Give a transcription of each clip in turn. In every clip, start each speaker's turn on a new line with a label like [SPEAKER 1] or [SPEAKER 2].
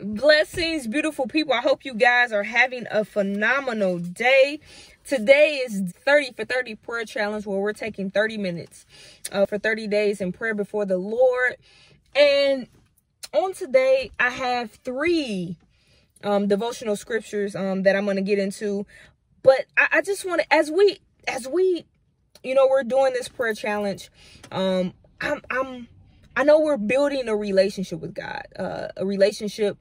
[SPEAKER 1] Blessings, beautiful people. I hope you guys are having a phenomenal day. Today is 30 for 30 prayer challenge where we're taking 30 minutes uh, for 30 days in prayer before the Lord. And on today, I have three um, devotional scriptures um, that I'm going to get into. But I, I just want to, as we, as we, you know, we're doing this prayer challenge, um, I'm, I'm, I know we're building a relationship with God, uh, a relationship,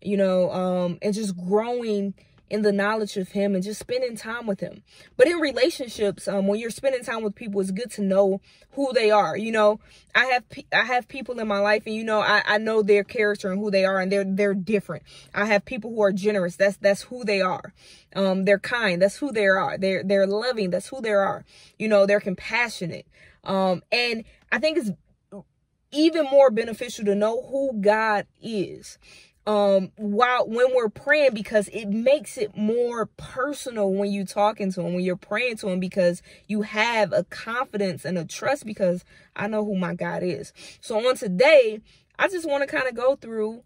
[SPEAKER 1] you know, um, and just growing in the knowledge of him and just spending time with him. But in relationships, um, when you're spending time with people, it's good to know who they are. You know, I have I have people in my life, and you know, I, I know their character and who they are, and they're they're different. I have people who are generous. That's that's who they are. Um, they're kind. That's who they are. They're they're loving. That's who they are. You know, they're compassionate. Um, and I think it's even more beneficial to know who God is um while when we're praying because it makes it more personal when you're talking to him when you're praying to him because you have a confidence and a trust because I know who my God is. So on today, I just want to kind of go through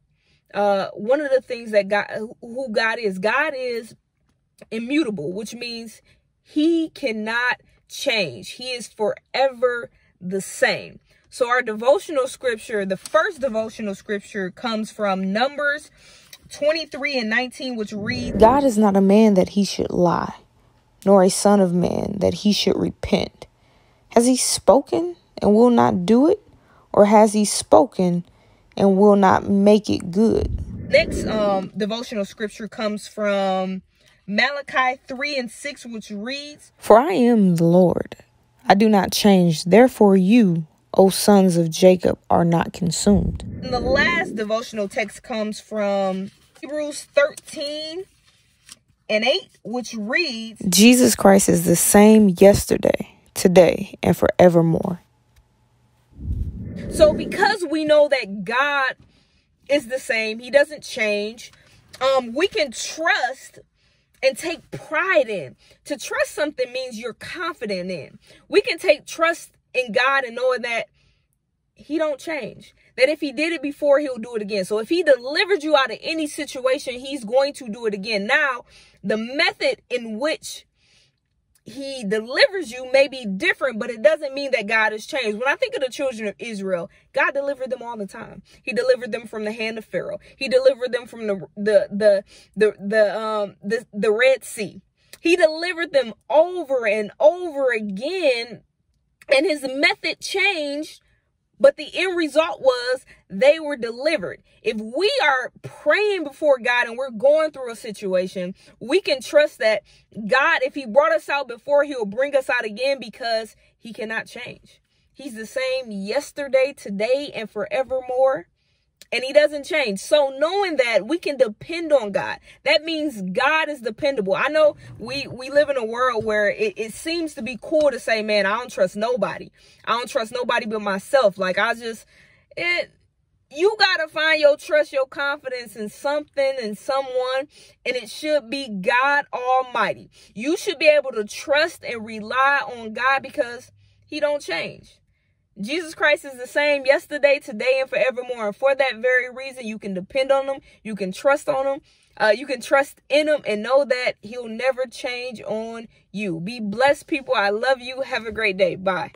[SPEAKER 1] uh one of the things that God who God is. God is immutable, which means he cannot change. He is forever the same. So our devotional scripture, the first devotional scripture comes from Numbers 23 and 19, which reads,
[SPEAKER 2] God is not a man that he should lie, nor a son of man that he should repent. Has he spoken and will not do it? Or has he spoken and will not make it good?
[SPEAKER 1] Next um, devotional scripture comes from Malachi 3 and 6, which reads,
[SPEAKER 2] For I am the Lord. I do not change. Therefore, you, O sons of Jacob, are not consumed.
[SPEAKER 1] And the last devotional text comes from Hebrews 13 and 8, which reads
[SPEAKER 2] Jesus Christ is the same yesterday, today, and forevermore.
[SPEAKER 1] So, because we know that God is the same, He doesn't change, um, we can trust and take pride in. To trust something means you're confident in. We can take trust in God and knowing that he don't change. That if he did it before, he'll do it again. So if he delivered you out of any situation, he's going to do it again. Now, the method in which he delivers you may be different, but it doesn't mean that God has changed. When I think of the children of Israel, God delivered them all the time. He delivered them from the hand of Pharaoh. He delivered them from the the the the the um the, the Red Sea. He delivered them over and over again and his method changed but the end result was they were delivered. If we are praying before God and we're going through a situation, we can trust that God, if He brought us out before, He'll bring us out again because He cannot change. He's the same yesterday, today, and forevermore and he doesn't change. So knowing that we can depend on God, that means God is dependable. I know we we live in a world where it, it seems to be cool to say, man, I don't trust nobody. I don't trust nobody but myself. Like I just it you gotta find your trust, your confidence in something and someone, and it should be God Almighty. You should be able to trust and rely on God because He don't change. Jesus Christ is the same yesterday, today, and forevermore. And for that very reason, you can depend on him. You can trust on him. Uh, you can trust in him and know that he'll never change on you. Be blessed, people. I love you. Have a great day. Bye.